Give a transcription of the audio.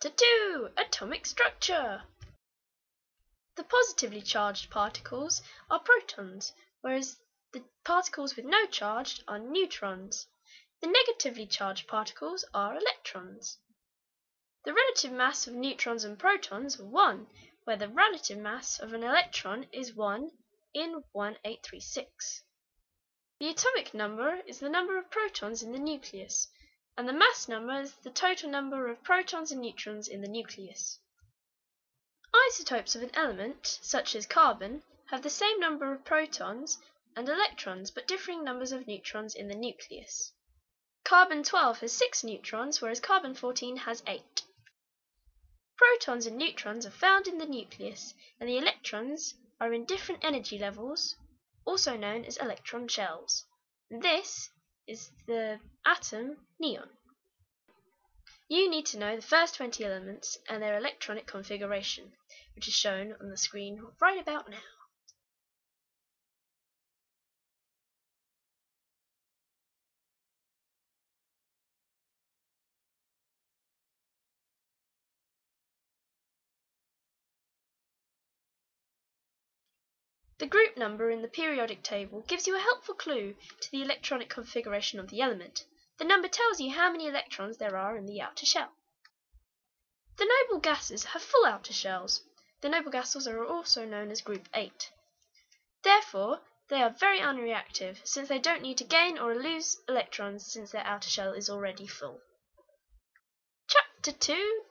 Chapter 2 Atomic Structure The positively charged particles are protons, whereas the particles with no charge are neutrons. The negatively charged particles are electrons. The relative mass of neutrons and protons are 1, where the relative mass of an electron is 1 in 1836. The atomic number is the number of protons in the nucleus, and the mass number is the total number of protons and neutrons in the nucleus. Isotopes of an element, such as carbon, have the same number of protons and electrons but differing numbers of neutrons in the nucleus. Carbon 12 has 6 neutrons, whereas carbon 14 has 8. Protons and neutrons are found in the nucleus, and the electrons are in different energy levels, also known as electron shells. This is the atom neon. You need to know the first 20 elements and their electronic configuration, which is shown on the screen right about now. The group number in the periodic table gives you a helpful clue to the electronic configuration of the element. The number tells you how many electrons there are in the outer shell. The noble gases have full outer shells. The noble gases are also known as group 8. Therefore, they are very unreactive, since they don't need to gain or lose electrons since their outer shell is already full. Chapter 2